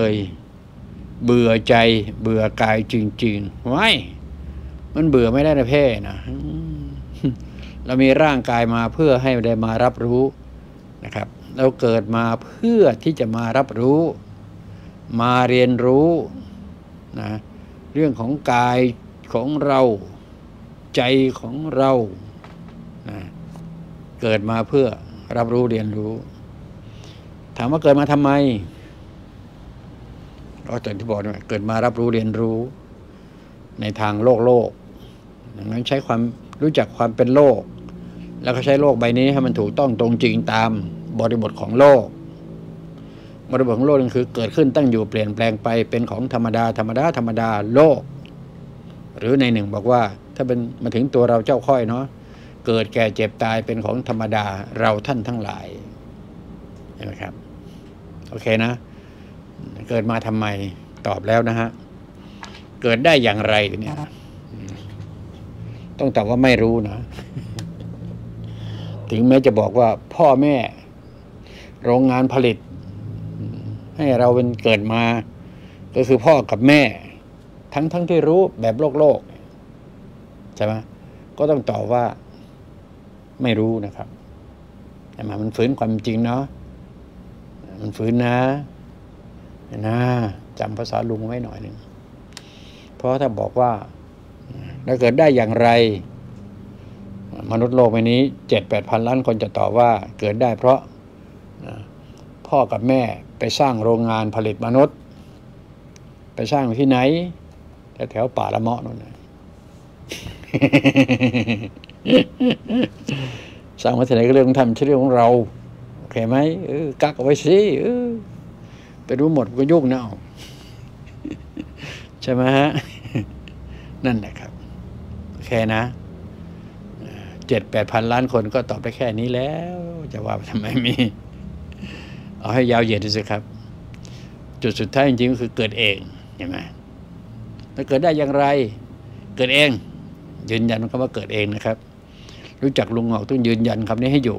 เลยเบื่อใจ เบื่อกายจริงๆไว้มันเบื่อไม่ได้นะเพ่นะเรามีร่างกายมาเพื่อให้ได้มารับรู้นะครับ เราเกิดมาเพื่อที่จะมารับรู้ มาเรียนรู้นะเรื่องของกายของเรา ใจของเรานะเกิดมาเพื่อรับรู้เรียนรู้ ถามว่าเกิดมาทำไม ก็อย่างที่บอกนะเกิดมารับรู้เรียนรู้ในทางโลกโลกดังนั้นใช้ความรู้จักความเป็นโลก แล้วก็ใช้โลกใบนี้ให้มันถูกต้องตรงจริงตามบริบทของโลก บริบทของโลกนั่นคือ เกิดขึ้นตั้งอยู่เปลี่ยนแปลงไปเป็นของธรรมดาธรรมดาธรรมดาโลก หรือในหนึ่งบอกว่า ถ้าเป็นมาถึงตัวเราเจ้าค่อยเนาะเกิดแก่เจ็บตายเป็นของธรรมดาเราท่านทั้งหลายนไหมครับ โอเคนะ เกิดมาทำไมตอบแล้วนะฮะ เกิดได้อย่างไรเนี่ยอืมต้องตอบว่าไม่รู้นะ ถึงแม้จะบอกว่าพ่อแม่ โรงงานผลิต ให้เราเป็นเกิดมา ก็คือพ่อกับแม่ ทั้งทั้งที่รู้แบบโลกโลกใช่ไหมก็ต้องตอบว่า ไม่รู้นะครับแต่มามันฝืนความจริงเนาะมันฝืนนะ นะจำภาษาลุงไว้หน่อยหนึ่งเพราะถ้าบอกว่าเราเกิดได้อย่างไร มนุษย์โลกใบนี้เจ็ดแปดพันล้านคนจะตอบว่าเกิดได้เพราะพ่อกับแม่ไปสร้างโรงงานผลิตมนุษย์ ไปสร้างที่ไหนแถวป่าละเมาะนู่นนะสร้างมาที่ไหนก็เรื่องของทำใช่เรื่องของเรา โอเคไหมกักเอาไว้สิ ไปรู้หมดก็ยุ่งนะเอาใช่ไหมฮะนั่นแหละครับโอเคนะเจ็ดแปดพันล้านคนก็ตอบได้แค่นี้แล้ว จะว่าทำไมมี เอาให้ยาวเหยียดดูสิครับ จุดสุดท้ายจริงๆก็คือเกิดเองเห็นไหมแล้วเกิดได้อย่างไร เกิดเอง ยืนยันคำว่าเกิดเองนะครับ รู้จักลุงหอกต้องยืนยันคำนี้ให้อยู่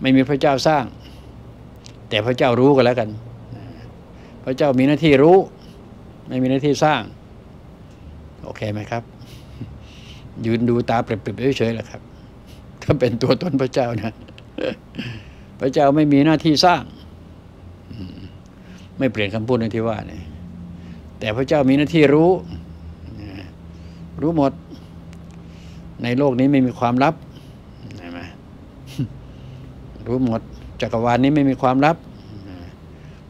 ไม่มีพระเจ้าสร้าง แต่พระเจ้ารู้กันแล้วกัน พระเจ้ามีหน้าที่รู้ ไม่มีหน้าที่สร้าง โอเคไหมครับ ยืนดูตาเปรียบๆเฉยๆแหละครับ ถ้าเป็นตัวตนพระเจ้านะพระเจ้าไม่มีหน้าที่สร้าง ไม่เปลี่ยนคำพูดในที่ว่าเนี่ยแต่พระเจ้ามีหน้าที่รู้ รู้หมด ในโลกนี้ไม่มีความลับเห็นไหมรู้หมด จักรวาลนี้ไม่มีความลับ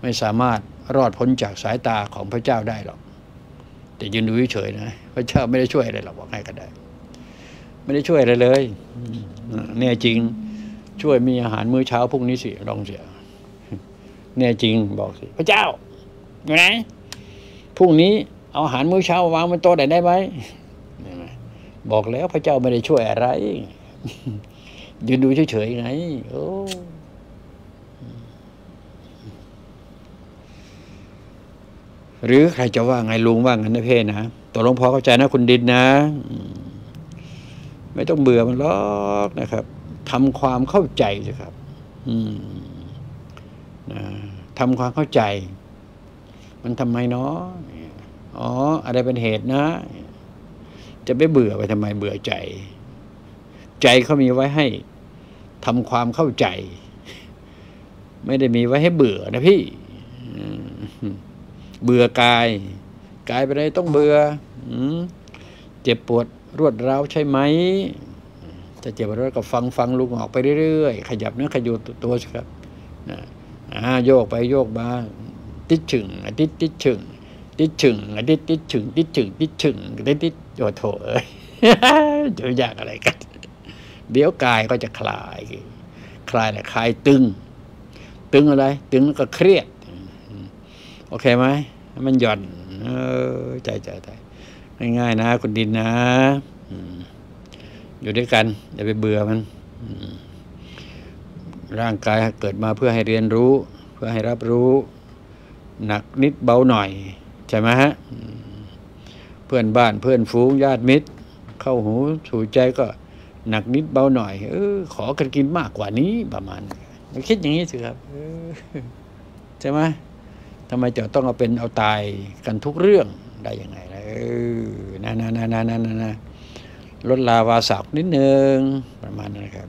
ไม่สามารถรอดพ้นจากสายตาของพระเจ้าได้หรอก แต่ยืนดูเฉยๆนะ พระเจ้าไม่ได้ช่วยอะไรหรอกบอกให้ก็ได้ ไม่ได้ช่วยอะไรเลยเนี่ยจริงช่วยมีอาหารมื้อเช้าพรุ่งนี้สิลองเสียเนี่ยจริงบอกสิ พระเจ้าอยู่ไหนพรุ่งนี้เอาอาหารมื้อเช้าวางบนโต๊ะไหนได้ไหมเห็นไหมบอกแล้วพระเจ้าไม่ได้ช่วยอะไรยืนดูเฉยๆไงโอ้ หรือใครจะว่าไงลุงว่างั้นนะเพ่นะตกลงพอเข้าใจนะคุณดินนะ ไม่ต้องเบื่อมันหรอกนะครับทำความเข้าใจสิครับ อืมนะทำความเข้าใจ มันทำไมเนาะอ๋อ อะไรเป็นเหตุนะ จะไปเบื่อไปทำไมเบื่อใจ ใจเขามีไว้ให้ทำความเข้าใจ ไม่ได้มีไว้ให้เบื่อนะพี่ เบื่อกาย กายไปเลยต้องเบื่อเจ็บปวดรวดร้าวใช่ไหมจะเจ็บปวดรวดก็ฟังฟังลุงออกไปเรื่อยๆ ขยับเนื้อขยุดตัวสิครับโยกไปโยกมาติดฉึงอาทิตย์ติดฉึงติดฉึงอาทิตย์ติดฉึงติดฉึงติดฉึงติดติดโอโถเอ้ยจะยากอะไรกัน เดี๋ยวกายก็จะคลาย คลายแหละคลายตึง ตึงอะไร ตึงแล้วก็เครียด โอเคไหม มันหย่อน เออใจใจใจง่ายๆนะคุณดินนะอยู่ด้วยกัน อย่าไปเบื่อมันร่างกายเกิดมาเพื่อให้เรียนรู้ เพื่อให้รับรู้ หนักนิดเบาหน่อย ใช่ไหมฮะเพื่อนบ้านเพื่อนฝูงญาติมิตร เข้าหูสู่ใจก็หนักนิดเบาหน่อย เออ ขอกันกินมากกว่านี้ประมาณคิดอย่างนี้สิครับใช่ไหม ทำไมจะต้องเอาเป็นเอาตายกันทุกเรื่องได้ยังไงล่ะเออนะนะนะนะนะนะลดลาวาสักนิดนึงประมาณนั้นครับ